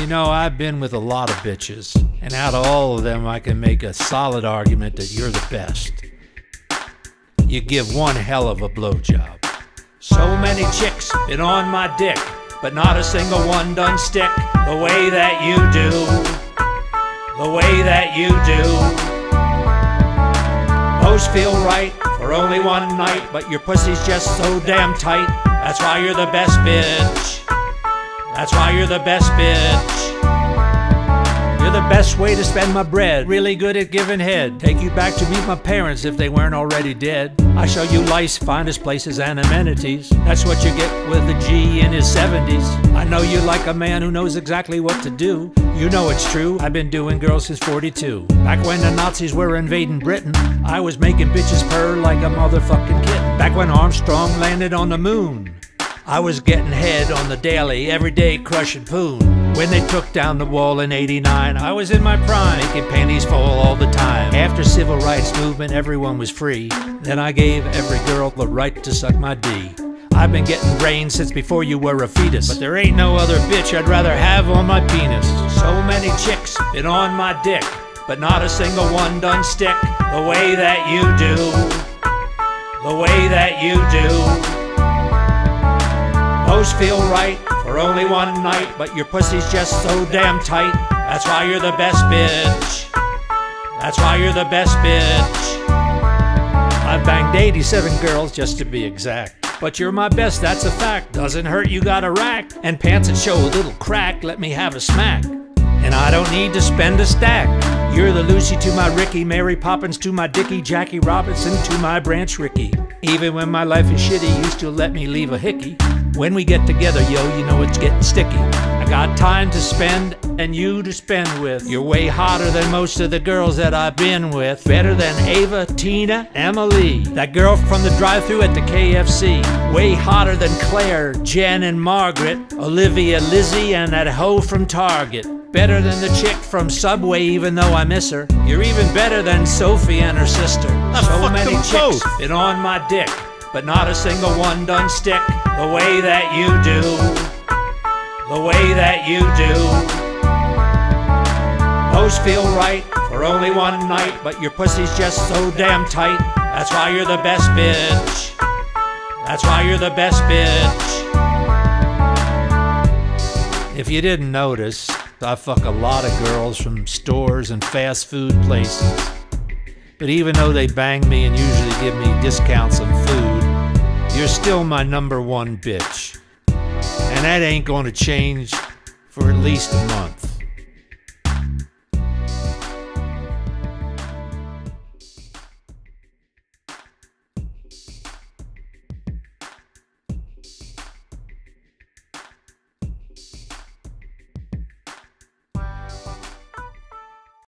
You know, I've been with a lot of bitches, and out of all of them, I can make a solid argument that you're the best. You give one hell of a blowjob. So many chicks been on my dick, but not a single one done stick the way that you do. The way that you do. Most feel right for only one night, but your pussy's just so damn tight. That's why you're the best bitch. That's why you're the best bitch. You're the best way to spend my bread. Really good at giving head. Take you back to meet my parents if they weren't already dead. I show you life's finest places and amenities. That's what you get with a G in his 70s. I know you like a man who knows exactly what to do. You know it's true. I've been doing girls since 42. Back when the Nazis were invading Britain, I was making bitches purr like a motherfucking kitten. Back when Armstrong landed on the moon. I was getting head on the daily, everyday crushing poon. When they took down the wall in 89, I was in my prime, making panties fall all the time. After civil rights movement, everyone was free. Then I gave every girl the right to suck my D. I've been getting brain since before you were a fetus. But there ain't no other bitch I'd rather have on my penis. So many chicks been on my dick, but not a single one done stick the way that you do. The way that you do. Most feel right for only one night, but your pussy's just so damn tight. That's why you're the best bitch. That's why you're the best bitch. I've banged 87 girls just to be exact. But you're my best, that's a fact. Doesn't hurt, you got a rack. And pants that show a little crack, let me have a smack. And I don't need to spend a stack. You're the Lucy to my Ricky, Mary Poppins to my Dickie, Jackie Robinson to my Branch Rickey. Even when my life is shitty, you still let me leave a hickey. When we get together, yo, you know it's getting sticky. I got time to spend and you to spend with. You're way hotter than most of the girls that I've been with. Better than Ava, Tina, Emily. That girl from the drive thru at the KFC. Way hotter than Claire, Jen, and Margaret. Olivia, Lizzie, and that hoe from Target. Better than the chick from Subway, even though I miss her. You're even better than Sophie and her sister. so many chicks both. been on my dick, but not a single one done stick the way that you do. The way that you do. Most feel right for only one night, but your pussy's just so damn tight. That's why you're the best bitch. That's why you're the best bitch. If you didn't notice, I fuck a lot of girls from stores and fast food places. But even though they bang me and usually give me discounts on food, you're still my number one bitch. And that ain't gonna change for at least a month.